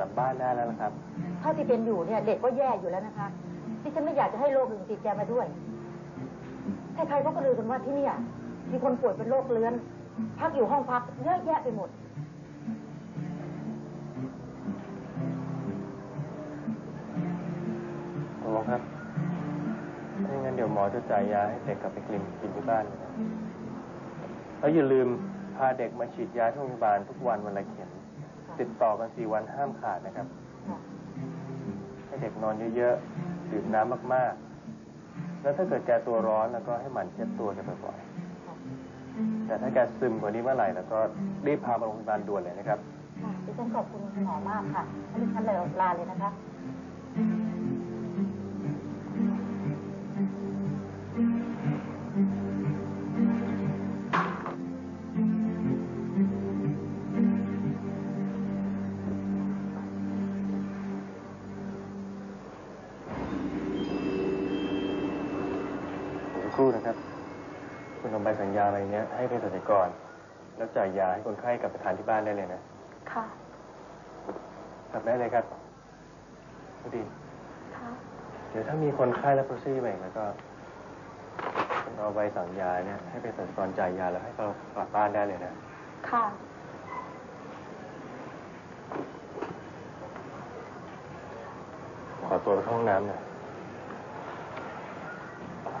กลับบ้านได้แล้วนะครับเท่าที่เป็นอยู่เนี่ย เด็กก็แย่อยู่แล้วนะคะที่ฉันไม่อยากจะให้โรคอื่นติดแกมาด้วยใครๆเขาก็ลือกันว่าที่เนี่ยมีคนป่วยเป็นโรคเลื้อน พักอยู่ห้องพักเยอะแยะไปหมด หมอครับถ้าอย่างนั้นเดี๋ยวหมอจะจ่ายยาให้เด็กกลับไปกินกินที่บ้านนะครับแล้วอย่าลืมพาเด็กมาฉีดยาที่โรงพยาบาลทุกวันวันละเข็ม ติดต่อกันสี่วันห้ามขาดนะครับ ให้เด็กนอนเยอะๆ ดื่มน้ำมากๆ แล้วถ้าเกิดแกตัวร้อนแล้วก็ให้หมั่นเช็ดตัวแกบ่อยๆ แต่ถ้าแกซึมกว่านี้เมื่อไหร่แล้วก็รีบพามาโรงพยาบาลด่วนเลยนะครับค่ะดิฉันขอบคุณคุณหมอมากค่ะให้ดิฉันเลยลาเลยนะคะ นะครับ คุณเอาใบสัญญาอะไรเนี้ย ให้เภสัชกร แล้วจ่ายยาให้คนไข้กลับไปทานที่บ้านได้เลยนะ ค่ะกลับได้เลยครับพอดีค่ะเดี๋ยวถ้ามีคนไข้และโปรซี่มาอีกแล้วก็คุณเอาใบสั่งยาเนี่ย ให้เภสัชกรจ่ายยาแล้วให้เขากลับบ้านได้เลยนะ ค่ะ ขอตัวไปเข้าห้องน้ำหน่อยโอ้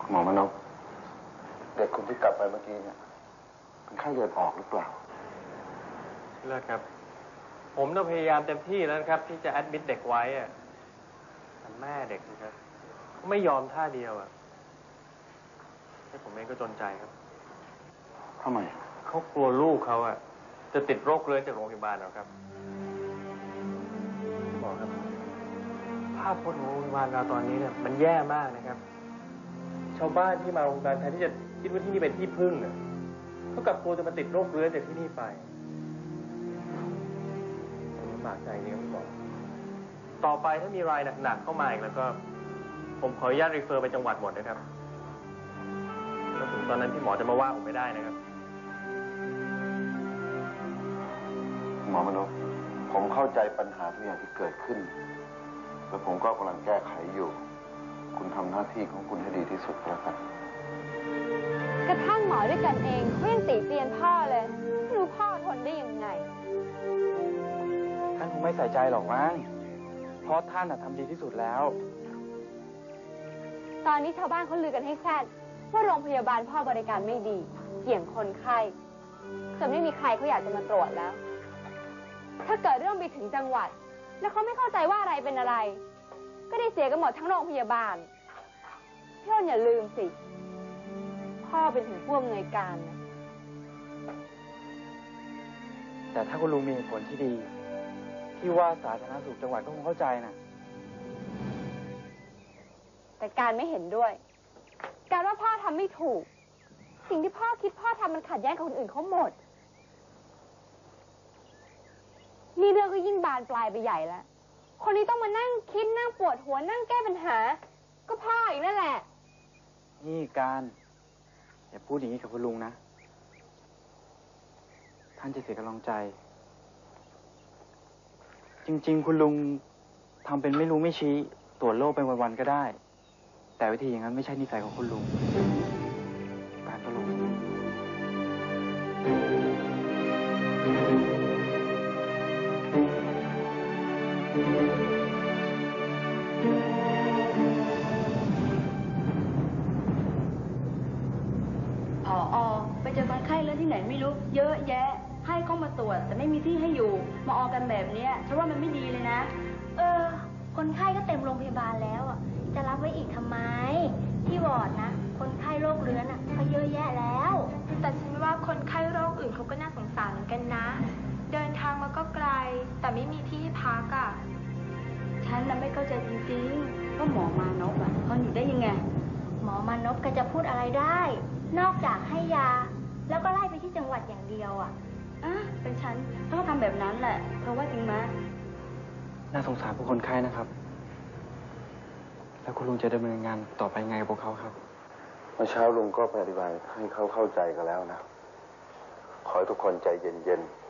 คุณหมอมานพเด็กคนที่กลับไปเมื่อกี้เนี่ยเป็นไข้เลือดออกหรือเปล่าเลิศครับ ผมต้องพยายามเต็มที่แล้วนะครับ ที่จะแอดมิดเด็กไว้อะแต่แม่เด็กนะครับเขาไม่ยอมท่าเดียวอะให้ผมเองก็จนใจครับทำไมเขากลัวลูกเขาอะจะติดโรคเรื้อนจากโรงพยาบาลเอาครับาพพจน์ของโรงพยาบาลเราตอนนี้เนี่ยมันแย่มากนะครับ ชาวบ้านที่มาโรงพยาบาลแทนที่จะคิดว่าที่นี่เป็นที่พึ่งเนี่ยเขากลับกลัวจะมาติดโรคเรื้อนจากที่นี่ไปผมลำบากใจจริงครับพี่หมอต่อไปถ้ามีรายหนักๆเข้ามาอีกแล้วก็ ผมขออนุญาตรีเฟอร์ไปจังหวัดหมดนะครับแล้วถึงตอนนั้นพี่หมอจะมาว่าผมไม่ได้นะครับคุณหมอมานพผมเข้าใจปัญหาทุกอย่างที่เกิดขึ้น แล้วผมก็กำลังแก้ไขอยู่ คุณทำหน้าที่ของคุณให้ดีที่สุดก็แล้วกันกระทั่งหมอด้วยกันเองเขายังติเตียนพ่อเลยไม่รู้พ่อทนได้ยังไง ท่านคงไม่ใส่ใจหรอกมั้งเพราะท่านน่ะทำดีที่สุดแล้ว ตอนนี้ชาวบ้านเขาลือกันให้แซดว่าโรงพยาบาลพ่อบริการไม่ดีเกี่ยงคนไข้จนไม่มีใครเขาอยากจะมาตรวจแล้ว ถ้าเกิดเรื่องไปถึงจังหวัด แล้วเขาไม่เข้าใจว่าอะไรเป็นอะไร ก็ได้เสียกันหมดทั้งโรงพยาบาลพี่อ้นอย่าลืมสิ พ่อเป็นถึงผู้อำนวยการนะแต่ถ้าคุณลุงมีเหตุผลที่ดี ที่ว่าสาธารณสุขจังหวัดก็คงเข้าใจนะแต่การไม่เห็นด้วย การว่าพ่อทำไม่ถูก สิ่งที่พ่อคิดพ่อทำมันขัดแย้งกับคนอื่นเขาหมด นี่เรื่องก็ยิ่งบานปลายไปใหญ่แล้ว คนนี้ต้องมานั่งคิดนั่งปวดหัวนั่งแก้ปัญหา ก็พ่ออีกนั่นแหละ นี่การอย่าพูดอย่างนี้กับคุณลุงนะ ท่านจะเสียกำลังใจ จริง ๆ คุณลุงทำเป็นไม่รู้ไม่ชี้ตรวจโรคเป็นวันๆก็ได้ แต่วิธีอย่างนั้นไม่ใช่นิสัยของคุณลุง การก็รู้ พออไปเจอคนไข้เลือดที่ไหนไม่รู้ เยอะแยะ ให้เข้ามาตรวจ แต่ไม่มีที่ให้อยู่ มาออกันแบบเนี้ยฉันว่ามันไม่ดีเลยนะ เออ คนไข้ก็เต็มโรงพยาบาลแล้วอะ จะรับไว้อีกทำไม ที่วอร์ดนะ คนไข้โรคเรื้อนอะก็เยอะแยะแล้ว แต่ฉันว่าคนไข้โรคอื่นเขาก็น่าสงสารเหมือนกันนะ เดินทางมาก็ไกล แต่ไม่มีที่พักอะ ฉันน่ะไม่เข้าใจจริงๆว่าหมอมานพอะเขาอยู่ได้ยังไง หมอมานพก็จะพูดอะไรได้ นอกจากให้ยา แล้วก็ไล่ไปที่จังหวัดอย่างเดียวอะอะเป็นฉันต้องทำแบบนั้นแหละ เพราะว่าจริงไหมน่าสงสารผู้คนไข้นะครับ แล้วคุณลุงจะดำเนินงานต่อไปไงกับพวกเขาครับ เมื่อเช้าลุงก็ไปอธิบายให้เขาเข้าใจกันแล้วนะ ขอให้ทุกคนใจเย็นๆ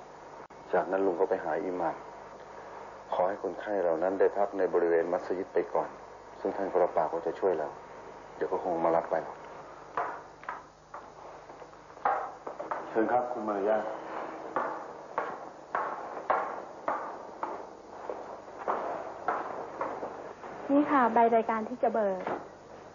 จากนั้นลุงก็ไปหาอิหมัมขอให้คนไข้เหล่านั้นได้พักในบริเวณมัสยิดไปก่อน ซึ่งท่านกรับปากว่าจะช่วยเรา เดี๋ยวก็คงมารับไปเชิญครับคุณมารยาทนี่ค่ะ ใบรายการที่จะเบิก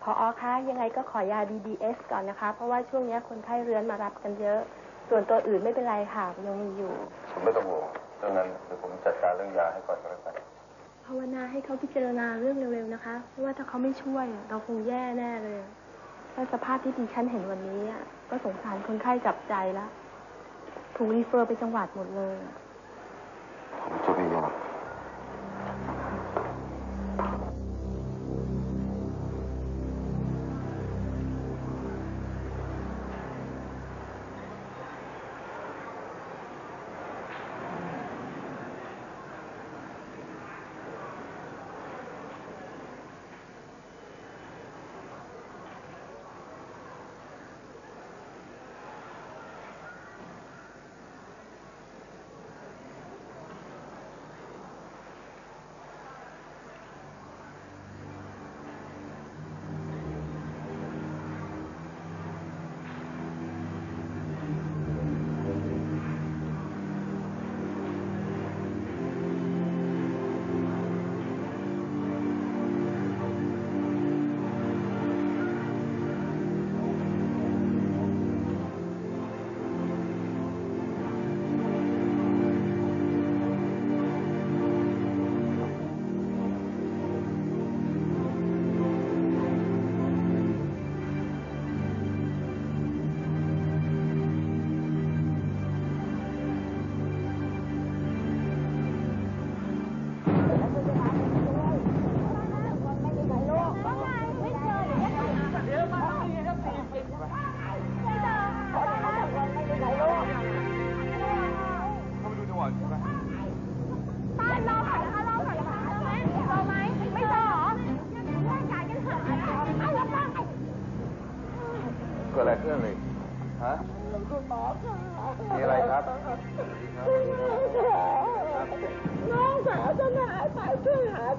พออคะยังไงก็ขอยา DDS ก่อนนะคะ เพราะว่าช่วงนี้คนไข้เรื้อนมารับกันเยอะ ส่วนตัวอื่นไม่เป็นไรค่ะยังมีอยู่ คุณไม่ต้องห่วงเรื่องนั้นเดี๋ยวผมจัดการเรื่องยาให้ก่อนก็แล้วกันภาวนาให้เขาพิจารณาเรื่องเร็วๆนะคะเพราะว่าถ้าเขาไม่ช่วยอะเราคงแย่แน่เลยถ้าสภาพที่ดิฉันเห็นวันนี้อะก็สงสารคนไข้จับใจแล้วถูกรีเฟอร์ไปจังหวัดหมดเลยอะผมจะพยายาม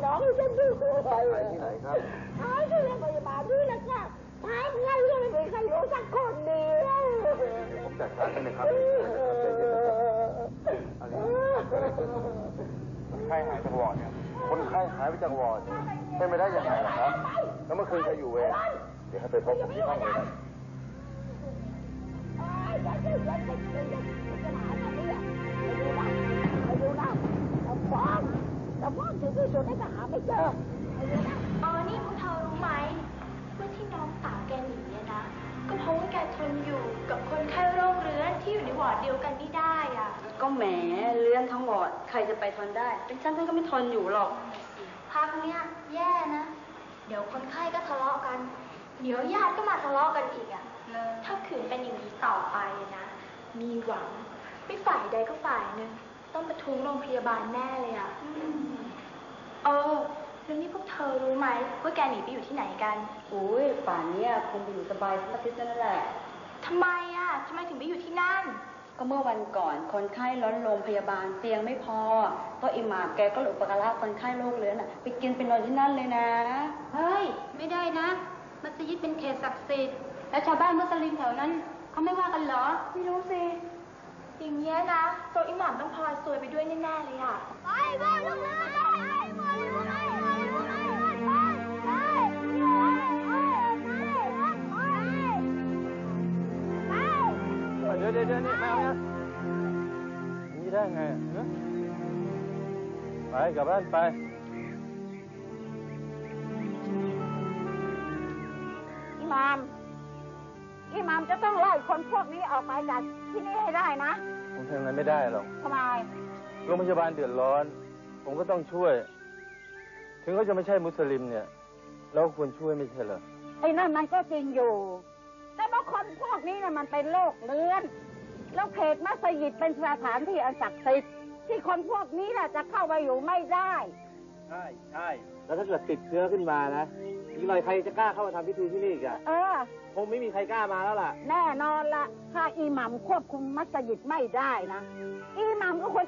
น้องฉันด้วยหายที่ไหนครับหายที่โรงพยาบาลนี่แหละค่ะหายไงก็ไม่มีใครรู้สักคนเดียวผมจัดการให้นะครับคนไข้หายจากวอร์ดเนี่ยคนไข้หายไปจากวอร์ดเป็นไปได้ยังไงล่ะครับ แล้วเมื่อคืนใครอยู่เวรเดี๋ยวให้ไปพบผมที่ห้องเลยนะไปดูนะเอ๋ อนี่พวกเธอรู้ไหมว่าที่น้องสาวแกหนีเนี่ยนะ ก็เพราะว่าแกทนอยู่กับคนไข้โรคเรื้อนที่อยู่ในวอร์ดเดียวกันไม่ได้อะ ก็แหมเลื่อนทั้งวอร์ดใครจะไปทนได้ เป็นฉันฉันก็ไม่ทนอยู่หรอกพักเนี่ยแย่นะ เดี๋ยวคนไข้ก็ทะเลาะกัน เดี๋ยวญาติก็มาทะเลาะกันอีกอะถ้าขืนเป็นอย่างนี้ต่อไปนะ มีหวังไม่ฝ่ายใดก็ฝ่ายหนึ่ง ต้องประท้วงโรงพยาบาลแน่เลยอะเออแล้วนี่พวกเธอรู้ไหมว่าแกหนีไปอยู่ที่ไหนกัน อุ้ยป่านเนี้ยคงไปอยู่สบายสักอาทิตย์นั่นแหละ ทำไมอะทำไมถึงไปอยู่ที่นั่น ก็เมื่อวันก่อนคนไข้ร้อนโรงพยาบาลเตียงไม่พอ ก็อิหมามแกก็หลุดปกระลาคนไข้โรคเรื้อนอะ ไปกินไปนอนที่นั่นเลยนะ เฮ้ย ไม่ได้นะ มัสยิดเป็นเขตศักดิ์สิทธิ์ แล้วชาวบ้านมุสลิมแถวนั้นเขาไม่ว่ากันเหรอ ไม่รู้สิ อย่างเงี้ยนะโตัวอิหม่ามต้องพลอยซวยไปด้วยแน่ๆเลยอะเดี๋ยวเดี๋ยวเดี๋ยวนี่ไม่เอานะนี่ได้ไงอะฮะไปกลับบ้านไป อิหมาม อิหมามจะต้องไล่คนพวกนี้ออกไปจาก ที่นี่ให้ได้นะผมทำอะไรไม่ได้หรอกทำไมโรงพยาบาลเดือดร้อน ผมก็ต้องช่วย ถึงเขาจะไม่ใช่มุสลิมเนี่ย เราควรช่วยไม่ใช่เหรอไอ้นั่นมันก็จริงอยู่ แต่ว่าคนพวกนี้เนี่ยมันเป็นโรคเรื้อนแล้วเขตมัสยิดเป็นสถานที่อันศักดิ์สิทธิ์ที่คนพวกนี้น่ะจะเข้าไปอยู่ไม่ได้ ใช่ใช่แล้วถ้าเกิดติดเชื้อขึ้นมานะ อีกหน่อยใครจะกล้าเข้ามาทำพิธีที่นี่อีกอะเออ คงไม่มีใครกล้ามาแล้วล่ะ แน่นอนละถ้าอิหมัมควบคุมมัสยิดไม่ได้นะอิหมัมก็ควร